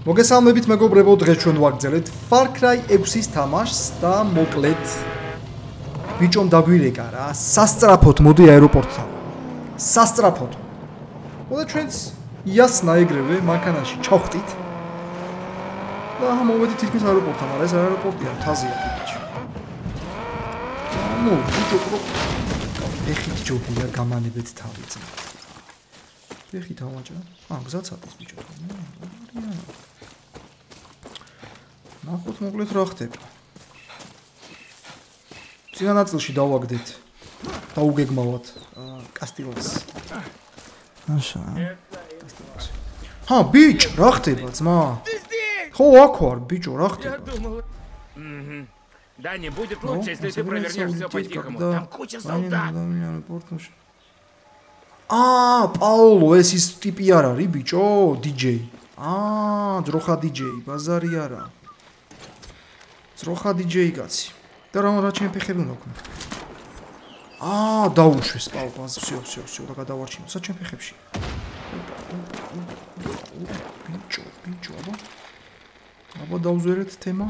მოგესალმებით მეგობრებო, დღეს ჩვენ ვაგრძელებთ Far Cry 6-ის თამაშს და მოკლედ ბიჭომ დაგვირეკა რა, სასწრაფოდ მოდი აეროპორტთან. სასწრაფოდ. მოდი ჩვენც იასნა ეგრევე მანქანაში ჩავხტით. და მოვედით თითქმის აეროპორტთან, მაგრამ ეს აეროპორტია, თაზია ბიჭო. ნუ, ბიჭო, ეხით ჯობია გამანებეთ თავი ძმა. ეხით ავაჭრა. აა, გზაც არის ბიჭო. არიან. ნახოთ მოკლედ რა ხდება. წინა ნაწილში დავაგდეთ. დაუგეგმავთ კასტილოს. აშა. ჰა, ბიჭ, რა ხდება, ძმა? ხო, აქ ვარ, ბიჭო, რა ხდება? Да не будет лучше, если ты провернешь все по-тихому. Там куча солдат. აა, პაოლო, ეს ის ტიპი არ არის, ბიჭო, DJ. აა, ძროხა DJ, ბაზარი არა. ძროხა DJ კაცი. და რა რა ჩემ ფეხები უნდა ქნა. აა, დაუშვეს პალპას, всё, всё, всё, და გადავარჩინო. სა ჩემ ფეხებში. ბიჭო, ბიჭო, აბა. აბა დაუზერეთ თემა.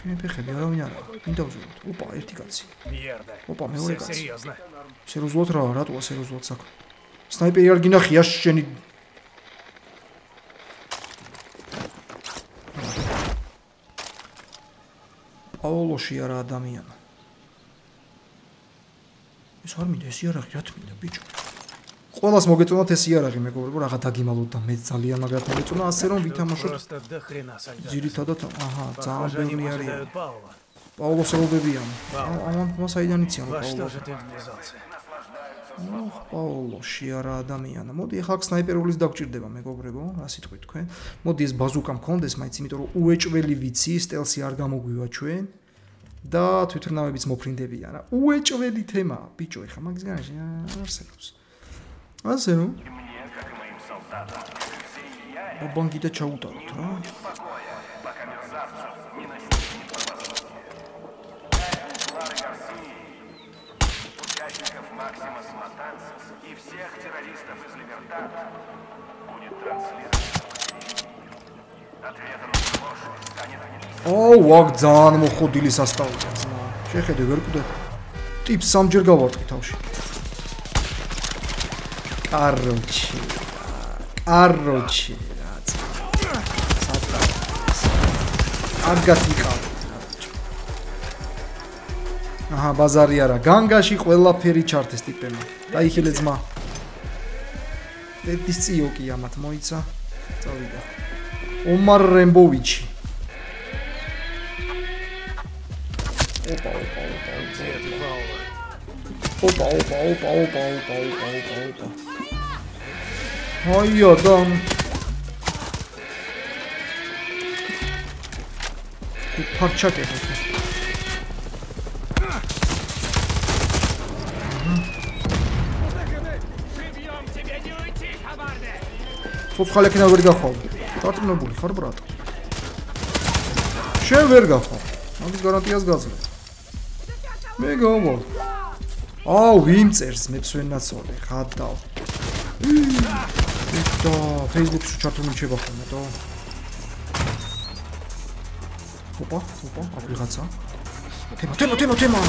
ჩემ ფეხები არავინ არა. ვინ დაუზერეთ? ოპა, ერთი კაცი. Мierда. ოპა, მეორე კაცი. Серьезно. სერიოზულად რა, რატოა სერიოზულად საქმე? სნაიპერი არ გინახია შენი პაოლოში არა ადამიანი. ეს არ მინდა ეს იარაღი, რა თმინდა ბიჭო. ყველას მოგეწონათ ეს იარაღი მეგობრებო, რაღა დაგიმალოთ და მე ძალიან მაგათ მოგეწონა, ასე რომ ვითამაშოთ. ძირითადად, აჰა, ძალიან ბევრი არის. პაოლოს როდებიან. ამან მას აიდან იციან პაოლო. ну, პაოლოში არა ადამიანა. მოდი ახლა სნაიპერულის დაგჭირდება მეგობრებო, რა სიტყვით თქვენ. მოდი ეს ბაზუკა მქონდეს, მაიც იმიტომ რომ უეჭველი ვიცი, სტელსი არ გამოგვივა ჩვენ. და თვითრნავებიც მოფრინდებიან რა. უეჭველი თემაა, ბიჭო, ეხა მაგის გარანტი არ არსებობს. ასე რომ. აბანგი და ჩაუტაროთ რა. ოუ, ვაგ ძალიან მოხოდილი სასწაულია ძმა. შეხედე ვერ კვდე. ტიპს სამჯერ გავარტყი თავში. კაროჩი. კაროჩი. აგათიკავ. აჰა, ბაზარი არა. განგაში ყველაფერი ჩარტეს ტიპებმა. დაიხილე ძმა. ტედის წიოკი ამათ მოიცა. წავიდა. ომარ რემბოვიჩი. ოპა, ოპა, ოპა, ოპა. ოპა, ოპა, ოპა, ოპა, ოპა, ოპა, ოპა, ოპა. აი, ადამ. ფარჩაკებს. ცოცხალი ექნა ვერ გახვალ. დარწმუნებული ხარ, ბრატ? შენ ვერ გახვალ. მაგის გარანტიას გაძლევ. მე გავალ. აუ, ვინ წერს მე ფსვენაცოლე, ხადავ. და Facebook-ში ჩართული მიჩება ხოლმე, თო. ოპა, ოპა, აქ ვიღაცა. თემა, თემა, თემა, თემა.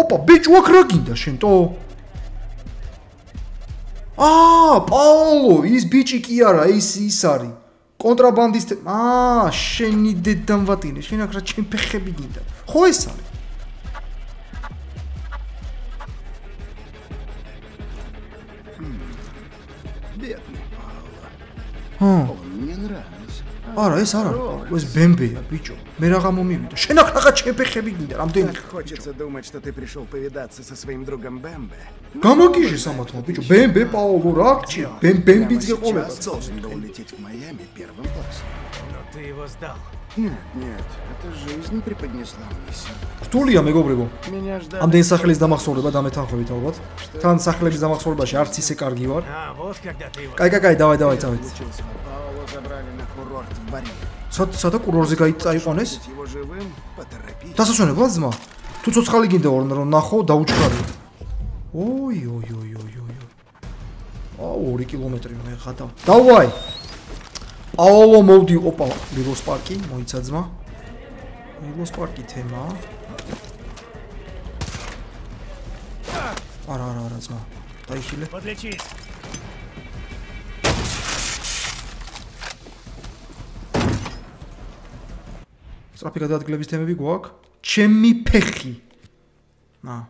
ოპა ბიჭო აქ რა გინდა შენ ტო? აა პაოლო ის ბიჭი კი არა ის ის არის. კონტრაბანდისტი აა შენი დედამ ვატინე შენ აქ რა ჩემ ფეხები გინდა. ხო ეს არის. ბიატნე პაოლა. ჰმ. არა, ეს არა. ეს ბემბეა, ბიჭო. მე რაღა მომივიდა. შენ აქ რაღა ჩემ ფეხები გინდა, რამდენი Так хочется думать, что ты пришел повидаться со своим другом Бэмбе. გამაგიჟე სამართლა, ბიჭო. ბემბე, პაოლო, რა გჭირ? ბემ ბემბიც Прямо გეყოლება. сейчас должен был лететь в Майами первым классом. Но ты его сдал. Нет, нет, это жизнь преподнесла мне сюда. რთულია, მეგობრებო. Меня ждали... ამდენ სახლის დამახსოვრება დამეთანხმებით ალბათ. თან სახლების დამახსოვრებაში არც ისე კარგი ვარ. А, вот когда ты его... კაი, კაი, кай, давай, давай, давай. Учился. Пауло забрали на курорт в Бари. სად სადა კურორზე გაიწაიყვანეს? Быть его живым, поторопись. დასასვენებლად ძმა. თუ ცოცხალი გინდა ორ რომ ნახო, დაუჩქარი. ოი ოი ოი ოი ოი აუ 2 კილომეტრი მე ხადა დავაი აოლო მოდი ოპა ლილოს პარკი მოიცა ძმა ლილოს პარკი თემა არა არა არა ძმა დაიხილე სწრაფი გადაადგილების თემები გვაქვს. ჩემი ფეხი. ნა.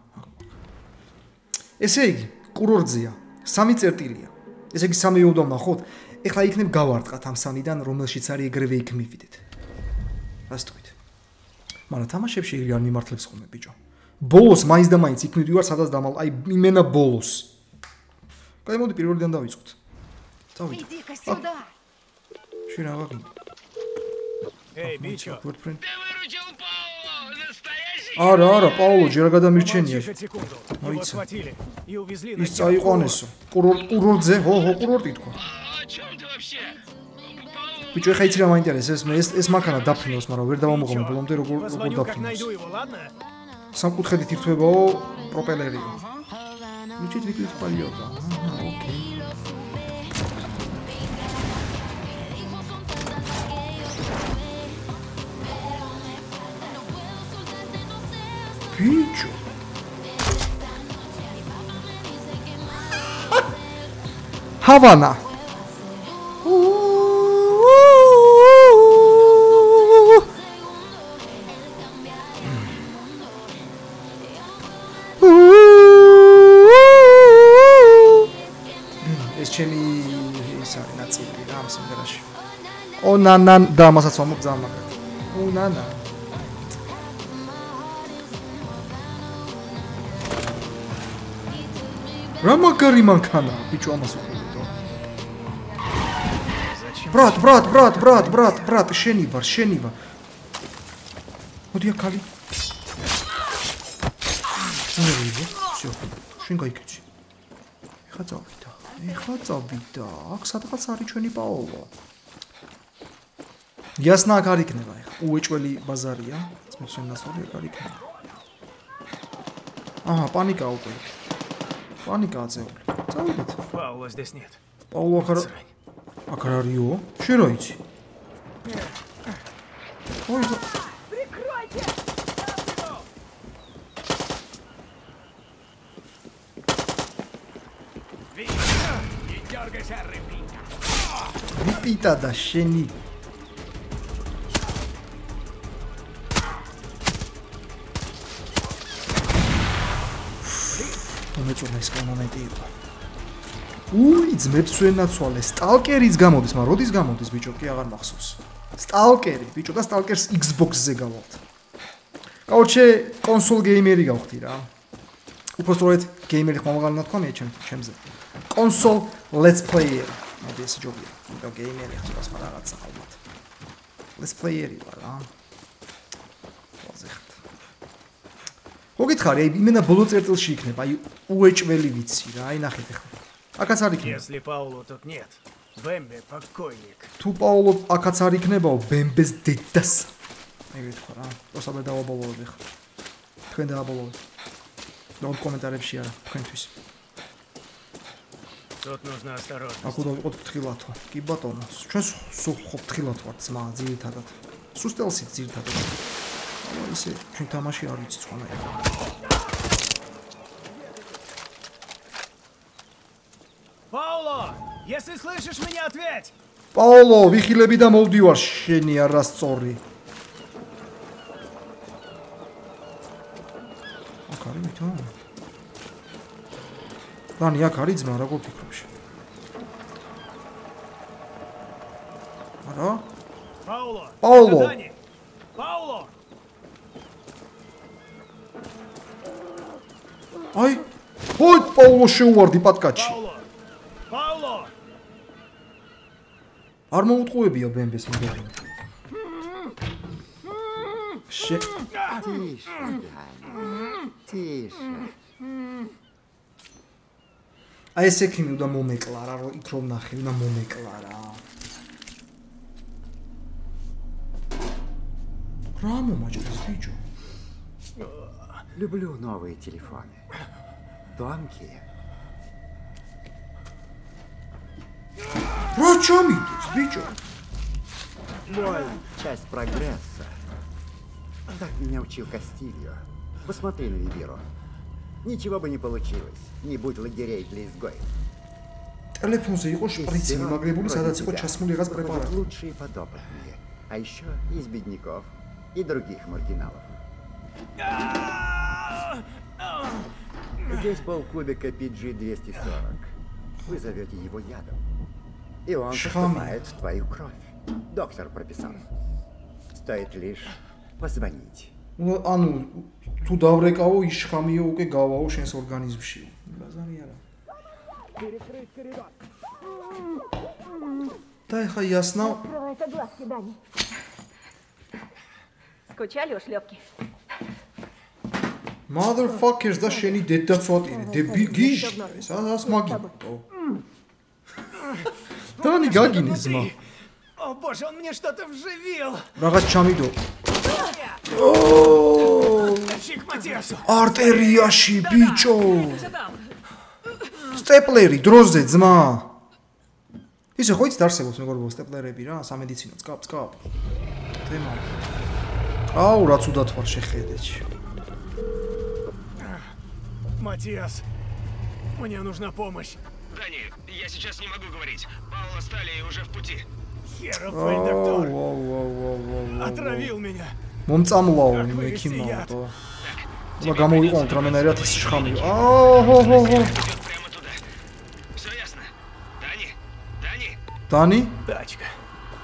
ესე იგი, კურორძია. სამი წერტილია. ესე იგი სამი ვუდავნახოთ. ეხლა იქნებ გავარტყათ ამ სამიდან, რომელშიც არის ეგრევე იქ მივიდეთ. რას თქვით? მაგრამ თამაშებში იგი არ მიმართლებს ხოლმე ბიჭო. ბოლოს მაინც და მაინც იქ მივდივარ, სადაც დამალ, აი იმენა ბოლოს. კაი მოდი პირველიდან დავიწყოთ. დავიდო. შეიძლება რა გინდა. Эй, бичо. girlfriend Ты выручил Пауло! Настоящий! არა არა пауло ჯერ არ გადამირჩენია Молчи хоть секунду. Его Моица. схватили и увезли на ის წაიყვანესო კურორტ კურორტზე ხო ხო კურორტი თქვა О чем ты вообще? Пауло, ბიჭო ეხა იცი რა მაინტერესებს მე ეს ეს მანქანა დაფრინოს მაგრამ ვერ დავამოყმე ბოლომდე როგორ როგორ Позвоню, как დაფრინოს найду его, ладно? სამკუთხედით ირთვებაო პროპელერი მიჩით ვიკლით პალიოტა ოკეი ბიჭო ჰავანა ეს ჩემი ის არის ნაწილი რა რა მაგარი მანქანა, ბიჭო ამას უყურებდო. ბრატ, ბრატ, ბრატ, ბრატ, ბრატ, ბრატ, შენი ვარ, შენი ვარ. მოდი აქალი. მოდი, всё. შენ გაიქეცი. ეხა წავიდა. ეხა წავიდა. აქ სადღაც არის ჩვენი პაოლო. იასნა აქ არ იქნება ეხა. უეჭველი ბაზარია. წმოსვენას ორი აქ არ იქნება. აჰა, პანიკა უკვე. იქ. Panikāts jau. Cauriet. Паула здесь нет. Паула кара... А карарьё? Широйте. Ой, за... Прикройте! Репита, да, щени. მომეწონა ეს კომენტი იყო. უი, ძმებს ვენაცვალე, სტალკერიც გამოდის, მაგრამ როდის გამოდის ბიჭო, კი აღარ მახსოვს. სტალკერი, ბიჭო და სტალკერს Xbox-ზე გავალთ. კაუჩე კონსოლ გეიმერი გავხდი რა. უბრალოდ გეიმერი ხომ აღარ ნათქვა მე ჩემ ჩემზე. კონსოლ let's player. მოდი ეს ჯობია. და გეიმერი ხდება სხვა რაღაცა ალბათ. let's player-ი ვარ რა. მოგითხარი, აი იმენა ბოლო წერტილში იქნება, აი უეჭველი ვიცი რა, აი ნახეთ ახლა. აქაც არ იქნება. Если Пауло тут нет, Бэмби покойник. თუ პაოლო აქაც არ იქნებაო ბემბეს დედას. აი ვეთქვა რა. მოსაბერ დავაბოლოვებ ახლა. თქვენ დააბოლოვეთ. ნო კომენტარებში არა, თქვენთვის. Тут нужно осторожно. აქ უნდა ვიყოთ ფრთხილათო. კი ბატონო, ჩვენ სულ ხო ფრთხილად ვართ ძმა, ძირითადად. სუსტელსი ძირითადად. აბა ისე ჩვენ თამაში არ ვიცი სხვა. Пауло, если слышишь меня, ответь! პაოლო, ვიხილები და მოვდივარ შენი არასწორი. აქ არის მითო? დანი, აქ არის ძმა, როგორ ფიქრობ შენ? არა? Пауло! Пауло! это Дани! Пауло! ой, პაოლო შეუვარდი პატკაჩი. Пауло! Пауло! არ მოუტყუებია ბემბეს მიგები. შე Тише, Таня, тише. აი ეს ექიმი უნდა მომეკლა რა, რომ იქ რომ ნახე, უნდა მომეკლა რა. რა მომაჭრეს ბიჭო? Люблю новые телефоны. тонкие. чем идешь? Ты чё? Боль – часть прогресса. Так меня учил Кастильо. Посмотри на Ривиру. Ничего бы не получилось, не будь лагерей для изгоев. Телефон заехал, пройти Мы могли бы задать его час мули раз Лучшие подопытные, а еще из бедняков и других маргиналов. Здесь полкубика PG-240. Вы зовете его ядом. И он Шрам. поступает в твою кровь. Доктор прописал. Стоит лишь позвонить. ნუ ანუ თუ დავრეკავო ის შხამიო უკვე გავაო შენს ორგანიზმში ბაზარი არა და ეხა იასნა Открывай-ка глазки, Дани. Скучали у шлепки? motherfuckers და შენი დედაცვატინე დები გიშ ეს ას მაგინო დანი გაგინე ზმა О боже, он мне что-то вживил! რაღაც ჩამიდო Чик Матиасу! არტერიაში ბიჭო სტეპლერი დროზე ძმა ისე ხო იცით არსებობს მეგობრებო სტეპლერები რა სამედიცინო წკაპ წკაპ თემა აუ რაც უდათ ვარ შეხედეჩი Матиас, мне нужна помощь. Дани, я сейчас не могу говорить. Паула Стали уже в пути. Херов აუ доктор აუ აუ აუ отравил меня. მომწამლაო Как вы მექიმაო და გამოიყონთ რამენერად ის შხამი აუ ჰო ჰო ჰო Идет прямо туда. Все ясно? Дани? Дани? დანი Тачка.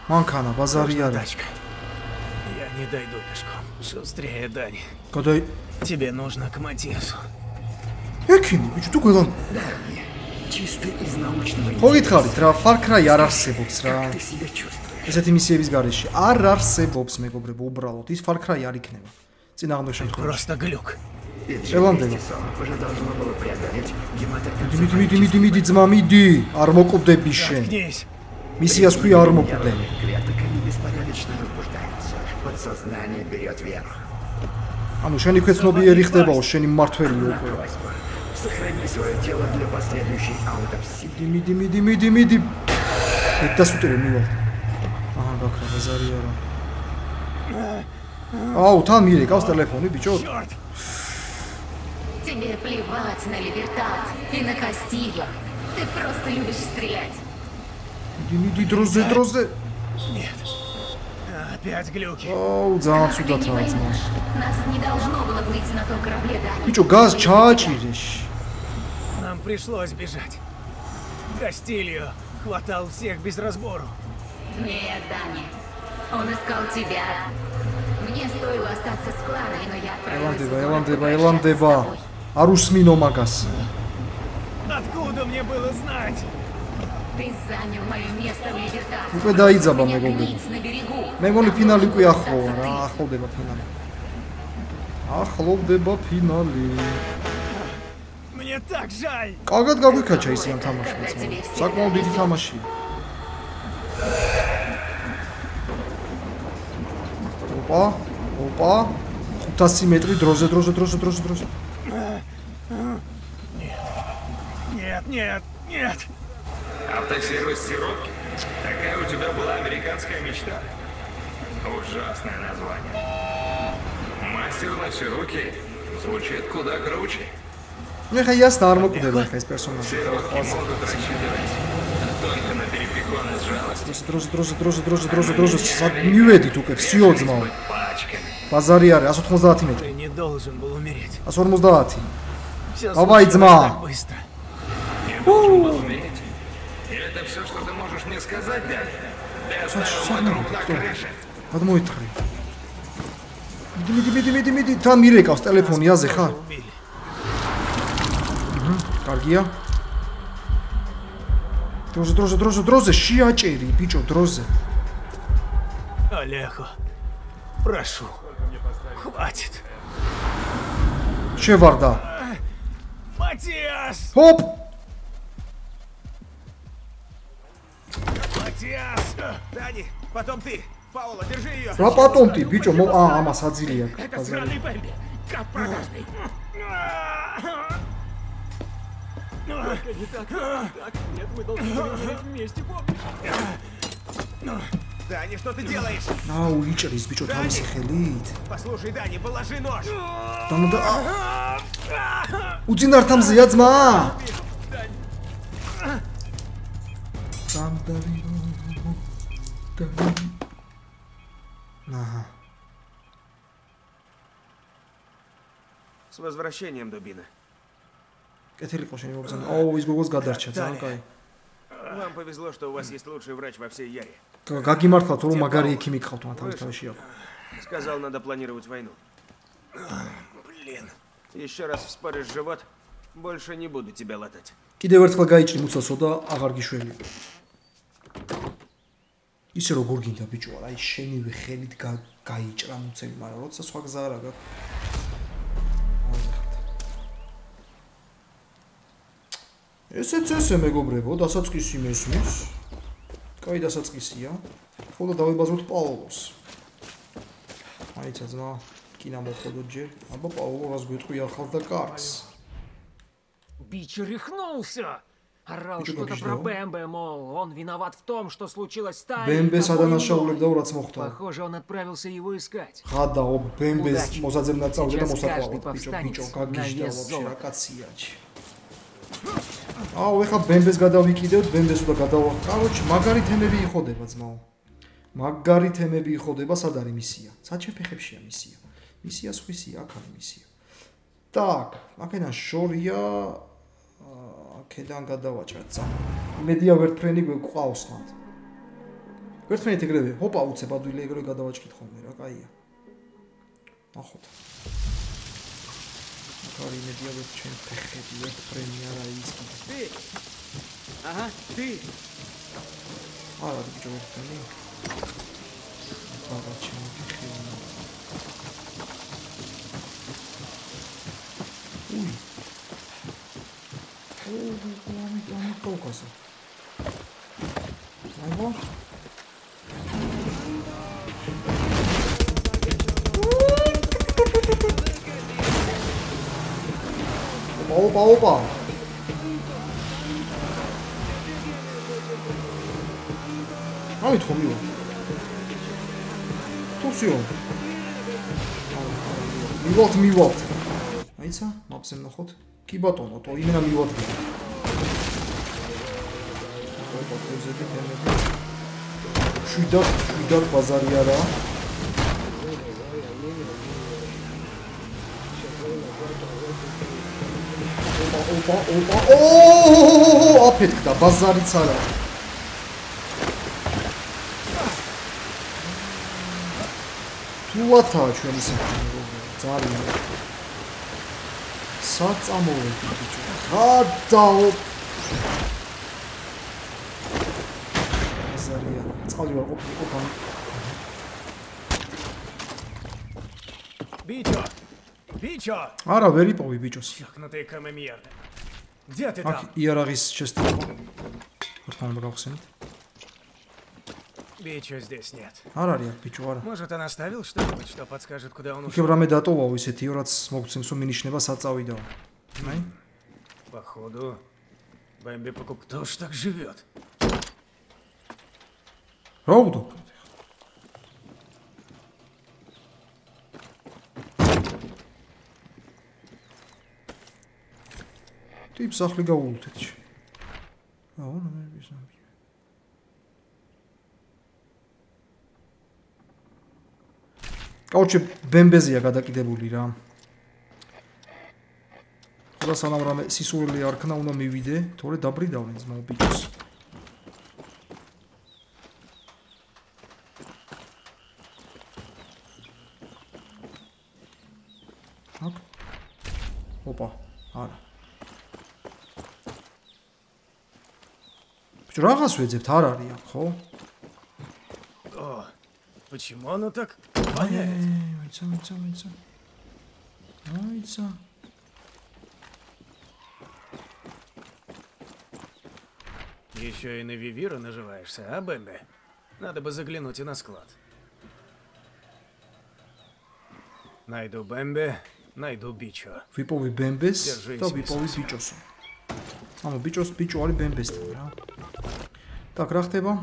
მანქანა ბაზარი Нужна არა тачка. Я не дойду пешком. Шустрее, Дани. გადაი Тебе нужно к Матиасу. ექინი ბიჭო თუ გველან Чисто из научного ხო გითხარით რა Far Cry არ არსებობს რა Ты себя чувствуешь? ესეთი მისიების გარეშე არ არსებობს მეგობრებო უბრალოდ ის Far Cry არ იქნება წინააღმდეგ შემთხვევაში Просто глюк. ელანდება Уже должно было преодолеть гематокрит. მიდი მიდი მიდი მიდი ძმა მიდი არ მოკვდები შენ Заткнись. მისიას ქვი არ მოკვდები Клеток они беспорядочно возбуждаются. Подсознание берет верх. ანუ შენი ქვეცნობიერი ხდებაო შენი მართველი უკვე Просьба. Сохрани свое тело для последующей аутопсии. Дими, дими, дими, дими, дими. Это сутер mi oldu? Aha bak nazar yara. Aa utan yedek az telefonu bir çok. Тебе плевать на Либертат и на Кастильо. Ты просто любишь стрелять. Дими, Дими, дрозды, э, дрозды. Нет. Опять глюки. Оу, зам сюда тратим. Нас не должно было быть на том корабле, да? Ты что, газ чачиришь? пришлось бежать. Кастильо хватал всех без разбору. Нет, Дани. Он искал тебя. Мне стоило остаться с Кларой, но я отправилась... Эландеба, Эландеба, Эландеба. Арус мино магас. Откуда мне было знать? Ты занял мое место в Либертах. Ну, да, и забавно его было. Мы его не пинали, куя хора. Деба пинали. Ахло деба деба пинали. Мне так жаль. Կարգად գավիկ է չէի սի ընդհանրապես։ Սակայն բիդի թամաշի։ Опа, օպա։ 500 метрի դրոժը, դրոժը, դրոժը, դրոժը, դրոժը։ Нет, нет, нет. Автосервис Сиропки. Такая у тебя была американская мечта. Ужасное название. Мастер на все руки звучит куда круче. ну ეხა იას არ მოკვდება ეხა ეს პერსონაჟი Сиропки могут рассчитывать только на перепихоны с жалостью. დროზე დროზე დროზე დროზე დროზე დროზე სად მივედით უკვე всё ძმაო Пачками. ბაზარი არის 190 მეტრი Ты не должен был умереть. 150 Все Давай, случилось Дзма. так быстро. Я должен был умереть. И это все, что ты можешь мне сказать, Дани? Ты оставил мой труп на крыше. გადმოიტყრი მიდი მიდი მიდი მიდი მიდი თან მირეკავს ტელეფონი აზე ხარ Убили. კარგია დროზე დროზე დროზე დროზე შეაჭერი ბიჭო დროზე Олехо, прошу, хватит. შევარდა Матиас! ჰოპ Матиас! Дани, потом ты. Паула, держи ее. რა პატონტი ბიჭო მო ა ამას აძილია Это ბაზარი сраный Бэмби. Как продажный. Только не так, так. Нет, мы должны умереть вместе, помнишь? Дани, что ты делаешь? Ау, Ричард избечет Дани! Хамсихелит. Послушай, Дани, положи нож. Там надо... А! У Динар там заядзма. Там дави... Ага. С возвращением, Дубина. კეთილი ყო შენი მოგზანა აუ ის გოგოს გადარჩა ძალიან კაი Вам повезло, что у вас есть лучший врач во всей Яре. გაგიმართლათ რომ მაგარი ექიმი გყავთ მათ თავის თავში აქვს Сказал, надо планировать войну. Блин. Еще раз вспоришь живот, больше не буду тебя латать. კიდევ ერთხელ გაიჭრი მუცასო და აღარ გიშველი ისე როგორ გინდა ბიჭო არა ის შენივე ხელით გა- გაიჭრა მუცელი მაგრამ როცა სხვა გზა არა გაქვს ესეც ესე მეგობრებო დასაწყისი მესმის კაი დასაწყისია ხოლო დავიბაზროთ პაოლოს აიცა ძმა კინა მოხოდო ჯერ აბა პაოლო რას გვიტყვი ახალ და კარგს Бич рехнулся. Орал Ты чё что-то говоришь, про да? Бэмбэ, мол, он виноват в том, что случилось с Тайей. ბემბეს того и ადანაშაულებდა иного. რაც მოხდა Похоже, он отправился его искать. ღადაო ბემბეს Удачи. მოსაძებ ნაწავდა და Сейчас მოსაყვავად каждый ბიჭო повстанец ბიჭო на გაგიჟდა вес ვაფშე რა золота. კაციაჩი აუ ეხა ბემბეს გადავიკიდევთ ბემბეს უნდა გადავა კაროჩი მაგარი თემები იხოდება ძმაო მაგარი თემები იხოდება სად არის მისია საჩეფეხებშია მისია მისია სხვისია აქ არის მისია так აქედან შორია აა, აქედან გადავაჭრათ ცა იმედია ვერტფრენი გვყავს მათ ვერტფრენით ეგრევე ჰოპა უცებ ადვილი ეგრევე გადავაჭრით ხოლმე რა კაია ნახოთ Karine, die hebben het geen pech gehad. Die werd première is. Ty! ui, ui, Ale dobře, tady. Vypadá, čemu bych jenom. Uj. Uj, to máme, to máme koukasa. Nebo? ოპა ოპა. აი თქო მივა? თუსიო. მივალთ მივალთ. აიცა მაპსემ ნახოთ. კი ბატონო თო იმენა მივალთ. ოპა კოზები თემები. შვიდად შვიდად ბაზარი არა ოპა, ოპა. ოო, აფეთქდა, ბაზარიც არა. თუათაა ჩვენი საქმე, ძალიან. საწამოვედი ბიჭო. გადაო. ბაზარია. წყალი ვარ ყოფილი ყოფილი. ბიჭო, ბიჭო. არა, ვერ იპოვი ბიჭოს. იქნატე ეკამემიარდა. Где ты აქ там? იარაღის შესტება ხორთმანა გავხსენით Бичо здесь нет. არ არის აქ ბიჭო არა Может, он оставил что-нибудь, что подскажет, куда он ушел? იქ რამე დატოვაო ისეთიო რაც მოგცემს რომ მინიშნება საწავიდაო აი Походу, Бэмби покуп... Кто ж так живет? რა ტიპ სახლი გაულთეთ აუ ნამების ნამი კაუჩი ბემბეზია გადაკიდებული რა. ხოლო სანამ რამე სისურვილი არ ქნა უნდა მივიდე თორე დაბრიდავენ ძმაო ბიჭოს. აკ ოპა არა ბიჭო რაღაც ვეძებთ არ არის აქ ხო О, почему оно так აი воняет? აიცა აიცა აიცა აიცა Еще и на Вивира наживаешься, а, Бэмби? Надо бы заглянуть и на склад. Найду Бэмби, найду Бичо. ვიპოვი ბემბეს Держись, და ვიპოვი მისასა. ბიჭოსო. ანუ ბიჭოს ბიჭო არის ბემბესთან რა. Так, рахтеба.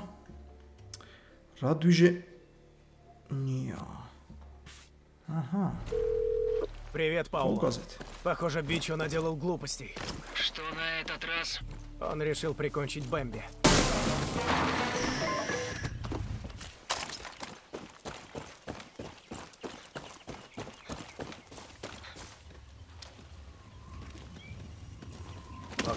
Радуйже. Неа. Ага. Привет, Паул. Указать. Похоже, Бичо наделал глупостей. Что на этот раз? Он решил прикончить Бэмби.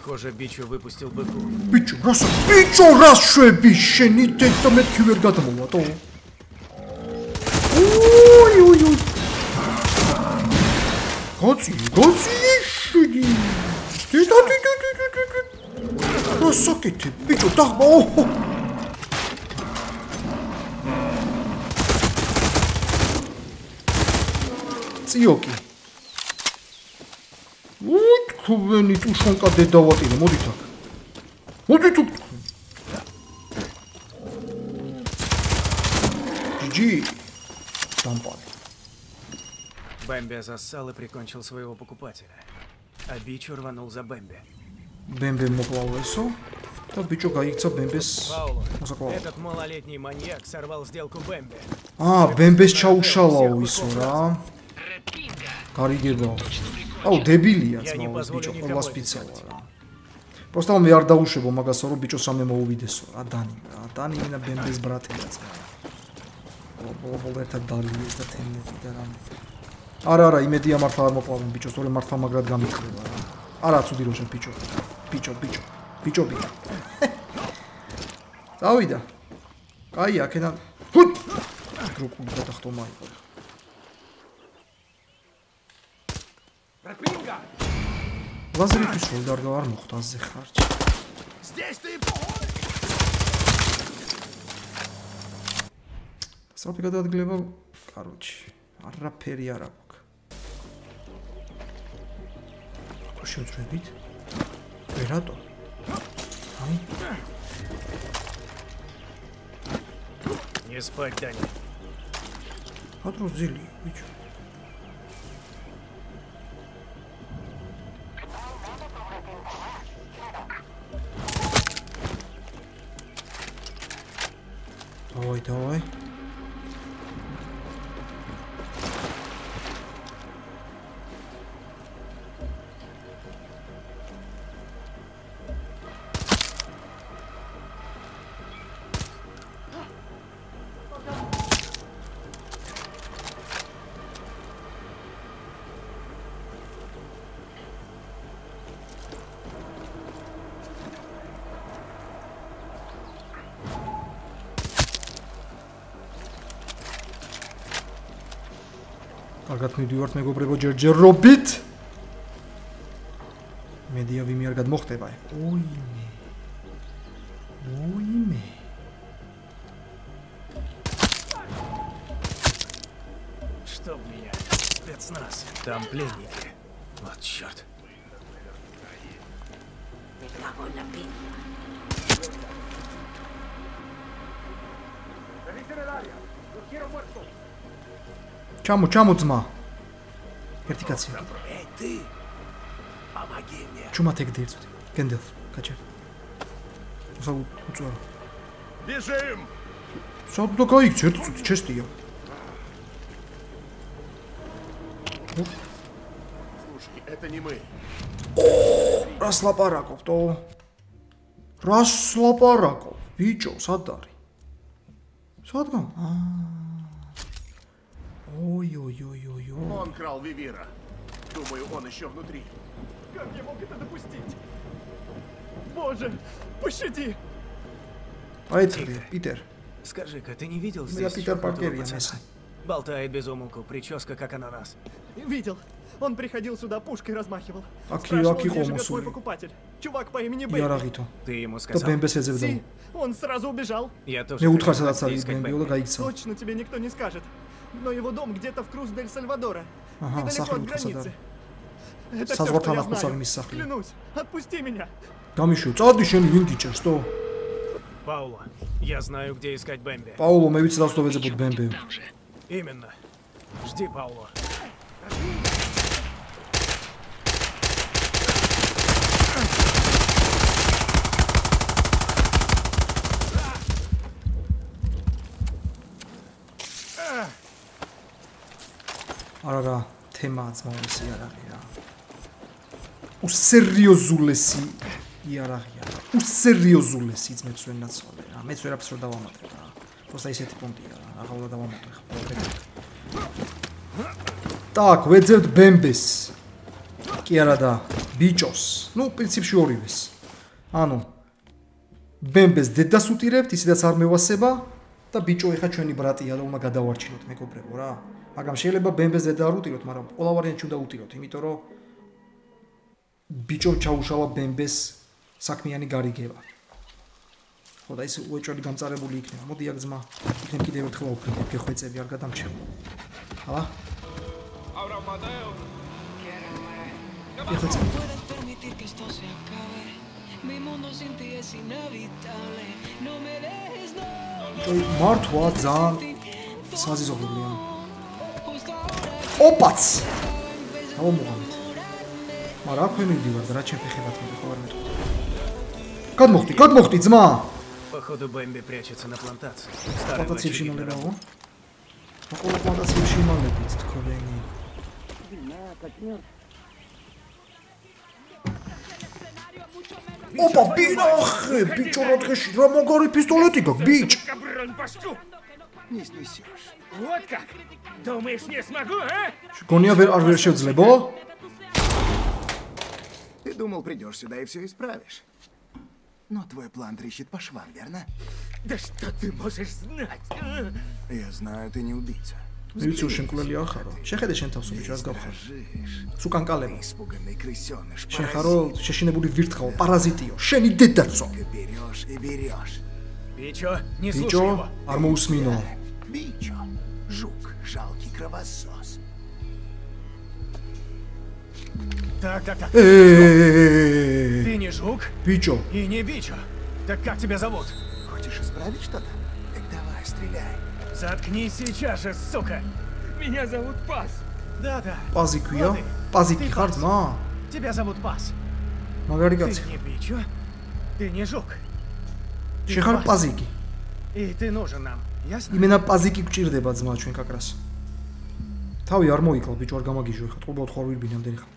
Похоже, Бичу выпустил быков. Бичу, раз, Бичу, раз, шеби, шени, ты там это кивер гадаму, а то... Ой, ой, ой. Гоци, гоци, шени. Ты да, ты, ты, ты, ты, ты, ты. Расоки ты, Бичу, да, о, о. Циоки. თქვენი ტუშონკა დედავატირე, მოდით აქ. მოდით აქ. ჯიჯი. დამპალე. Бэмби зассал и прикончил своего покупателя. А Бичо рванул за Бэмби. ბემბე მოკლავესო და ბიჭო გაიქცა ბემბეს Пауло, მოსაკლავად. этот малолетний маньяк сорвал сделку Бэмби. აა, ბემბეს ჩაუშალაო ისო რა. გარიგება. აუ, დებილია Я не ძმაო ეს ბიჭო, позволю ყოველას никому პიცელა это რა. просто მე არ დაუშვებო მაგასო რომ ბიჭო სამე მოუვიდესო რა დანი რა დანი მინა ბემბეს ბრატია ძმა ბოლო ერთად დალიეს და თემეთი და რა არა არა იმედია მართლა არ მოყავენ ბიჭო სწორედ მართლა მაგრად გამიხრება რა არა ცუდი როშა ბიჭო ბიჭო ბიჭო ბიჭო ბიჭო დავიდა კაი აქედან ჰუტ დროკული გადახტომა იყო ლაზერით სულდარ და არ მოხდა ზე ხარჯი Здесь ты საფი გადაადგილება კაროჩი არაფერი არ აქვს შევძრებით ვერატო აი Не спать, Дани. პატრო ძილი ბიჭო Thôi thôi კარგად მიდივართ მეგობრებო ჯერჯერობით მედია ვიმი არ გადმოხდება ოიმე ოიმე Чтоб меня. Спецназ. Там пленники. Вот черт. ჩამო ჩამო ძმა ერთი კაცი Эй, ты! Помоги мне. ჩუმათ ეგ დიერწოთ გენდელფ გაჩერ სა უწვა Бежим! საერთოდ და გაიქცე ერთი წუთი ჩესტია Слушай, это не мы. რას ლაპარაკობთო რას ლაპარაკობ ბიჭო სად არის სადგან ой Ой-ой-ой-ой. Он крал Вивира. Думаю, он еще внутри. Как я мог это допустить? Боже, пощади! А это Тихо. Питер. Скажи-ка, ты не видел здесь Питер Паркер, процесса? Болтает без умолку, прическа как ананас. Видел. Он приходил сюда, пушкой размахивал. Аки, аки где живет покупатель. Чувак по имени Бэмби. Ты ему сказал? Бэмби Си, он сразу убежал. Я тоже. Не утра садаться, Бэмби, Точно тебе никто не скажет. Но его дом где-то в Круз-дель-Сальвадора. Ага, недалеко сахар от укрыться, границы. Это все, Сазварта что я нахуй знаю. сами сахли. Клянусь, отпусти меня. გამიშვი წადი შენი ვინ გიჭერს თო Пауло, я знаю, где искать Бэмби. პაულო მე ვიცი რას თოვეძებოდ ბემბე Именно. Жди, Пауло. არა რა თემაა ძმაურისი არაღი რა უსერიოზულესი იარაღია უსერიოზულესი ძმებს ვერ ნაცვალე რა მეც ვერაფერს ვერ დავამატებ რა просто ისეთი პუნქტია რა აღალა დავამატე ხო так ვეძებთ ბემბეს კი არა და ბიჭოს ну პრინციპში ორივეს ანუ ბემბეს დედას უტირებთ ისედაც არ მევასება და ბიჭო ეხა ჩვენი ბრატია და უნდა გადავარჩინოთ მეგობრებო რა მაგრამ შეიძლება არ უტიროთ მაგრამ ყველა ვარიანტი უნდა უტიროთ იმიტომ რომ ბიჭო ჩაუშალა ბემბეს საქმიანი გარიგება. ხო და ის უეჭველი გამწარებული იქნება. მოდი აქ ძმა, იქნებ კიდევ ერთხელ ვფრინდ, გეხვეწები არ გადამჩერდო. ჰალა? Ahora Mateo. გეხვეწები. se acabe. Mi mundo sin ti es inevitable. No me dejes, no. მართვა ძალიან საზიზოგლია. ოპაც. ამომღავით. მაგრამ რა ქვენი მიდივარ და რა ჩემ ფეხებად მე ხო არ მეტყვი. გადმოხდი, გადმოხდი ძმა. Походу, Бэмби прячется на плантации. პლანტაციებში მალერაო. აყოლა პლანტაციებში მალებით თქვენი. ოპა, ბინახე, ბიჭო რა დღეში რა მაგარი პისტოლეტი გაქვს, ბიჭ. Каброн, пошку! Не снесешь. Вот как? Думаешь, не смогу, а? Гоня вер ар вер შეძლებო? Ты думал, придешь сюда и все исправишь. Но твой план трещит по швам, верно? Да что ты можешь знать? Я знаю, ты не убийца. ვიცი შენ კვლელი არ ხარო. შეხედე შენ თავს უბიჭო რას გავხარ. სუკან კალება. შენ ხარო შეშინებული ვირთხაო, პარაზიტიო, შენი დედაცო. ბიჭო, არ მოусმინო. ბიჭო. засос. Так, так, так. Ты не жук? Бичо. И не бичо. Так как тебя зовут? Хочешь исправить что-то? Так давай, стреляй. Заткнись сейчас же, сука. Меня зовут Пас. Да, да. Пас и Куя? Пас. Тебя зовут Пас. Магаригат. Ты не бичо? Ты не жук. Шехар Пазики. И ты нужен нам, ясно? Именно Пазики кучирдебат, значит, как раз. თავი არ მოიკლო ბიჭო, არ გამაგიჟო ხა, თყობა თქვა ვირბი ნამდვილი ხა.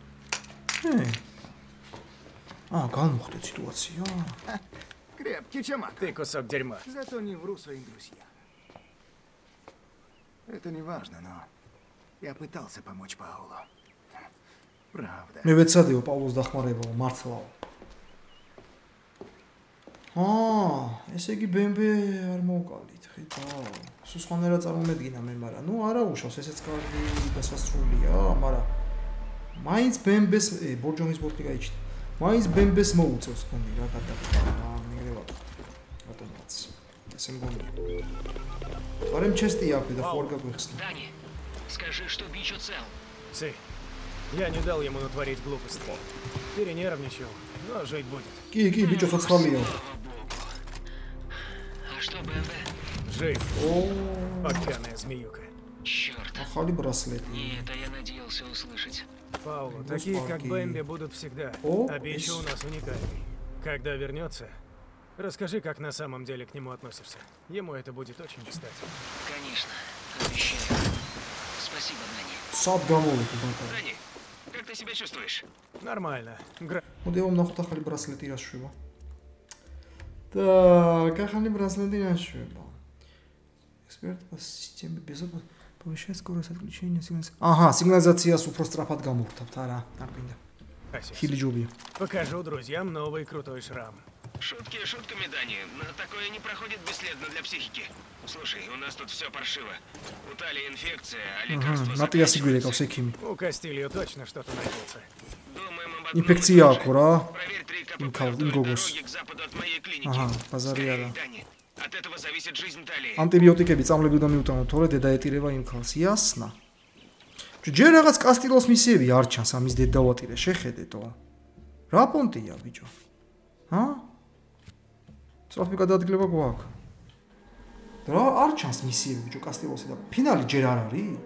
ე. აა, განმოხდე სიტუაცია. Крепкий чумак. Ты кусок дерьма. Зато не вру своим друзьям. Это не важно, но я пытался помочь Паулу. Правда. მე ვეცადიო პავლოს დახმარებაო, მართლაო. აა, ესე იგი ბემბე არ მოვკალით, ხედავ. სულ სხვანაირად წარმომედგინა მე, მაგრამ ნუ არა უშავს, ესეც კარგი დასასრულია, მაგრამ მაინც ბემბეს ბორჯომის ბურთი გაიჩნდა. მაინც ბემბეს მოუწევს გონი რა გადაგწვა მიგრევატო. რატომაც. ესე მგონი. მაგრამ ჩესტი აქვს და ხო არ გაგვიხსნა. Скажи, что Бичо цел. Си. Я не дал ему натворить глупости. Перенервничал, но жить будет. Ки-ки, Бичо соцхалил. А что БМВ? Джейк. Поканая змеюка. Черт. хали браслет. Не, это я надеялся услышать. Пауло, ну, такие как Бэмби будут всегда. О, а у нас уникальный. Когда вернется, расскажи, как на самом деле к нему относишься. Ему это будет очень кстати. Конечно, обещаю. Спасибо, Нани. Шапгамолы какой-то. Нани, как ты себя чувствуешь? Нормально. Гра... Вот я вам нахуй и браслеты яшуба. Так, как они браслеты яшуба? Сыграть по системе безопасности. Повышает скорость отключения сигнализации. Ага, сигнализация с рапатган болып таптара арбинде. Хили джуби. Покажу друзьям новый крутой шрам. Шутки шутками, Дани, но такое не проходит бесследно для психики. Слушай, у нас тут все паршиво. У Тали инфекция, а лекарства ага, я сыграли ко всякими. У Кастильо точно что-то найдется. Думаем об одном Инфекция, кура. Проверь три КПП вдоль дороги к западу от моей клиники. Ага, позарьяда. Скорее, Дани. От этого зависит жизнь Талии. ანტიბიოტიკები წამლებიდან მიუტანო, თორე დედა ეტირება იმ ქალს. იასნა. ჯერ რაღაც კასტილოს მისიები არ ჩანს ამის დედ დავატირე, შეხედეთო. რა პონტია, ბიჭო? ჰა? სწრაფი გადაადგილება გვაქვს. რა არ ჩანს მისიები, ბიჭო, კასტილოსი და ფინალი ჯერ არ არის?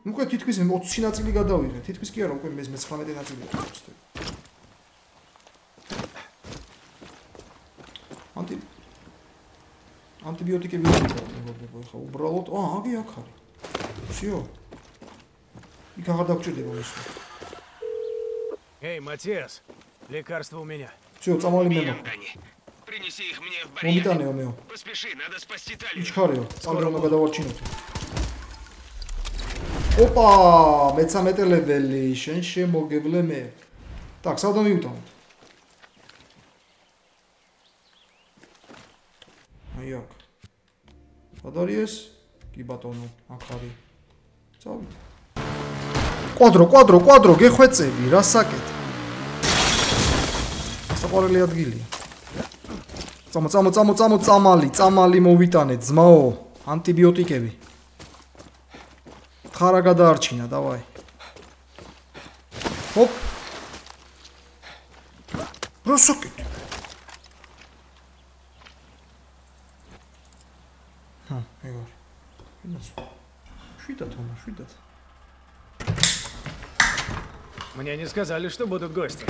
უკვე თითქმის 20 ნაწილი გადავიღე, თითქმის კი არა, უკვე მე 19 ნაწილი აქვს. ანტი ანტიბიოტიკები არ მოგება ხა უბრალოდ აა აგი აქ არის всё იქ აღარ დაგჭირდება ის Эй, Матиас, лекарство у меня. всё წამალი მე მაქვს Дани, принеси их мне в მომიტანეო барьер. მეო Поспеши, надо спасти Талию. იჩხარეო წამალი უნდა გადავარჩინოთ ოპა მე-13 ლეველი შენ შემოგევლე მე так საუდა მივტანოთ აი აქ. სად არის ეს კი ბატონო აქ არის. წავიდე. კვადრო კვადრო კვადრო გეხვეწები რა საკეთ საყვარელი ადგილია წამო წამო წამო წამო წამალი წამალი მოვიტანეთ ძმაო ანტიბიოტიკები. ხარა გადაარჩინა დავაი. ჰოპ Ha, Igor. Uitați. Și uitați, mă, și. Мне не сказали, что будут гости.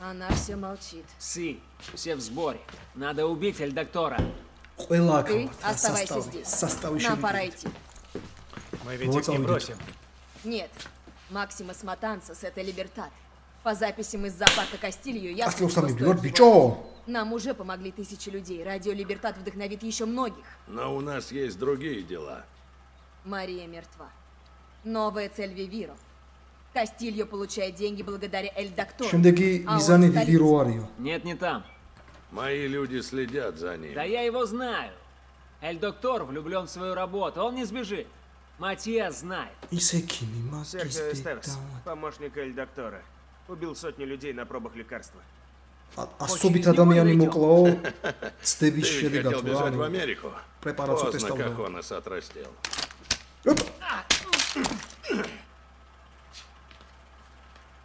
Она все молчит. Сы, все в сборе. Надо убить Эльдоктора. Ой, лака, Ты оставайся здесь. Состав еще Нам пора идти. Мы ведь вот их не бросим. Нет. Максима Максимас с этой либертат. По записям из зоопарка Кастилью я... Ах, ты уставный берет бичом! Нам уже помогли тысячи людей. Радио Либертат вдохновит еще многих. Но у нас есть другие дела. Мария мертва. Новая цель Вивиру. Кастильо получает деньги благодаря Эль Доктору. Чем такие а Мизаны Вивиро Арио? Нет, не там. Мои люди следят за ним. Да я его знаю. Эль Доктор влюблен в свою работу, он не сбежит. Матья знает. Серхио Эстерс, помощник Эль Доктора. Убил сотни людей на пробах лекарства. А, особи тогда меня не могло стебище Ты готов бежать в Америку? Препарацию Поздно, как он нас отрастил. Оп.